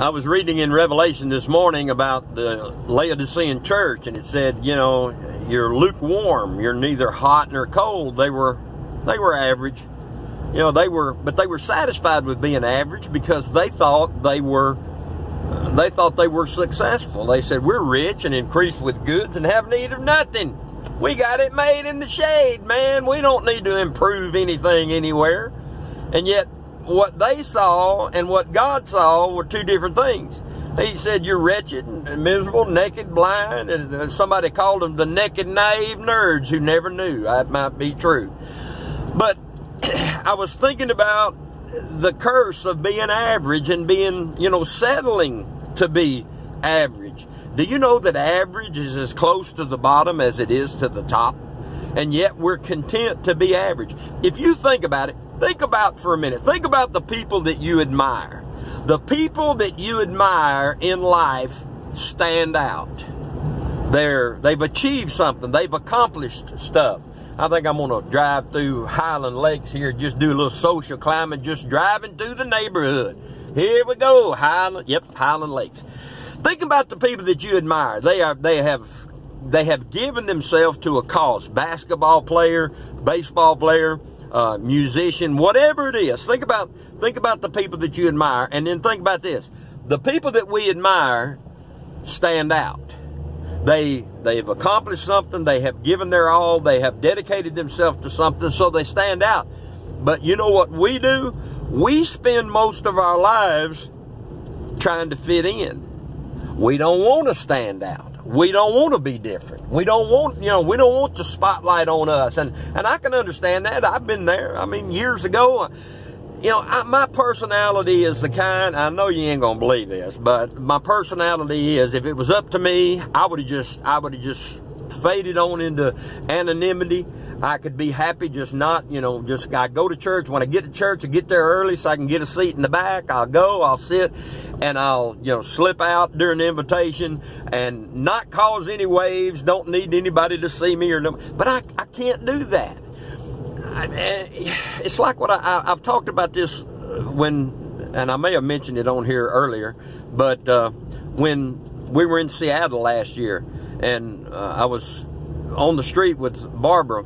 I was reading in Revelation this morning about the Laodicean church, and it said, you know, you're lukewarm, you're neither hot nor cold. They were, they were average. You know, they were, but they were satisfied with being average because they thought they were, they thought they were successful. They said, we're rich and increased with goods and have need of nothing. We got it made in the shade, man. We don't need to improve anything anywhere. And yet, what they saw and what God saw were two different things. He said, You're wretched and miserable, naked, blind, and somebody called them the naked, naive nerds who never knew. That might be true. But I was thinking about the curse of being average and being, you know, settling to be average. Do you know that average is as close to the bottom as it is to the top? And yet we're content to be average. If you think about it, think about for a minute. Think about the people that you admire. The people that you admire in life stand out. They're, they've achieved something. They've accomplished stuff. I think I'm going to drive through Highland Lakes here, just do a little social climbing, just driving through the neighborhood. Here we go, Highland, yep, Highland Lakes. Think about the people that you admire. They are, they have, they have given themselves to a cause. Basketball player, baseball player, uh, musician, whatever it is. Think about think about the people that you admire, and then think about this: the people that we admire stand out. They they've accomplished something. They have given their all. They have dedicated themselves to something, so they stand out. But you know what we do? We spend most of our lives trying to fit in. We don't want to stand out we don't want to be different. We don't want, you know, we don't want the spotlight on us. And, and I can understand that. I've been there. I mean, years ago, uh, you know, I, my personality is the kind, I know you ain't going to believe this, but my personality is if it was up to me, I would have just, I would have just faded on into anonymity. I could be happy just not, you know, just I go to church. When I get to church, I get there early so I can get a seat in the back. I'll go, I'll sit, and I'll, you know, slip out during the invitation and not cause any waves. Don't need anybody to see me or no. But I, I can't do that. I, eh, it's like what I, I, have talked about this when, and I may have mentioned it on here earlier, but uh, when we were in Seattle last year, and uh, I was on the street with Barbara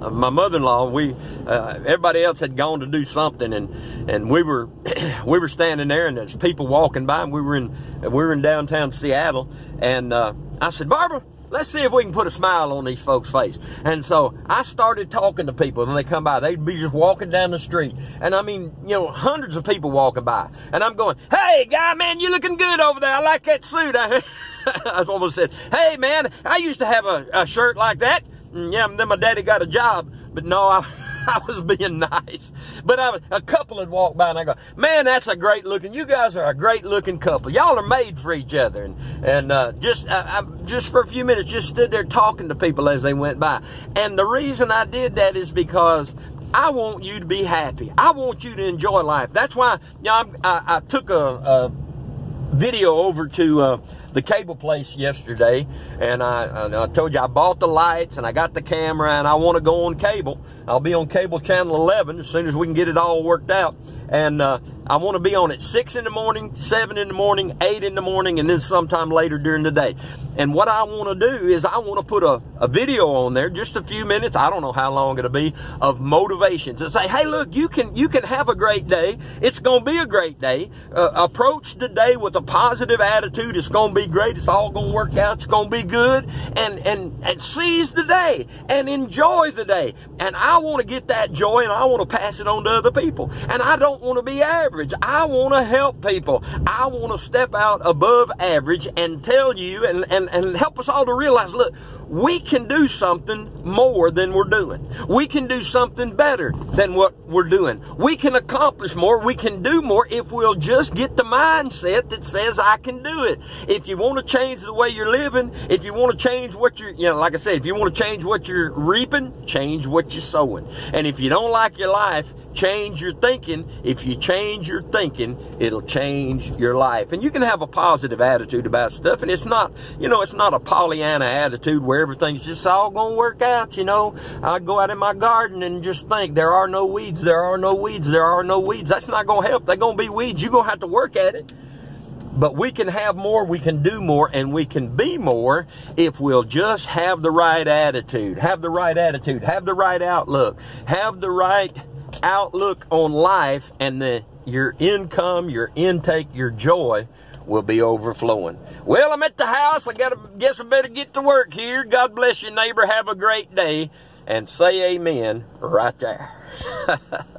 uh, my mother-in-law, we uh, everybody else had gone to do something, and and we were we were standing there, and there's people walking by, and we were in we were in downtown Seattle, and uh, I said, Barbara, let's see if we can put a smile on these folks' face. And so I started talking to people, and they come by. They'd be just walking down the street, and I mean, you know, hundreds of people walking by, and I'm going, Hey, guy, man, you looking good over there. I like that suit. I, almost said, Hey, man, I used to have a, a shirt like that. Mm, yeah, then my daddy got a job. But no, I, I was being nice. But I, a couple had walked by and I go, man, that's a great looking, you guys are a great looking couple. Y'all are made for each other. And, and uh, just, I, I, just for a few minutes, just stood there talking to people as they went by. And the reason I did that is because I want you to be happy. I want you to enjoy life. That's why, you know, I, I took a, a video over to uh, the cable place yesterday, and I, I, told you I bought the lights and I got the camera, and I want to go on cable. I'll be on cable channel 11 as soon as we can get it all worked out. And uh, I want to be on at 6 in the morning, 7 in the morning, 8 in the morning, and then sometime later during the day. And what I want to do is I want to put a, a video on there, just a few minutes, I don't know how long it'll be, of motivation to say, hey, look, you can, you can have a great day. It's going to be a great day. Uh, approach the day with a positive attitude. It's going to be great. It's all going to work out. It's going to be good. And, and, and seize the day and enjoy the day. And I want to get that joy and I want to pass it on to other people. And I don't want to be average. I want to help people. I want to step out above average and tell you and, and, and help us all to realize, look, we can do something more than we're doing. We can do something better than what we're doing. We can accomplish more. We can do more if we'll just get the mindset that says I can do it. If you want to change the way you're living, if you want to change what you're, you know, like I said, if you want to change what you're reaping, change what you're sowing. And if you don't like your life, change your thinking. If you change your thinking, it'll change your life. And you can have a positive attitude about stuff. And it's not, you know, it's not a Pollyanna attitude where everything's just all going to work out, you know. I go out in my garden and just think there are no weeds, there are no weeds, there are no weeds. That's not going to help. They're going to be weeds. You're going to have to work at it. But we can have more, we can do more, and we can be more if we'll just have the right attitude. Have the right attitude. Have the right outlook. Have the right outlook on life, and the, your income, your intake, your joy will be overflowing. Well, I'm at the house. I got to guess I better get to work here. God bless you, neighbor. Have a great day. And say amen right there.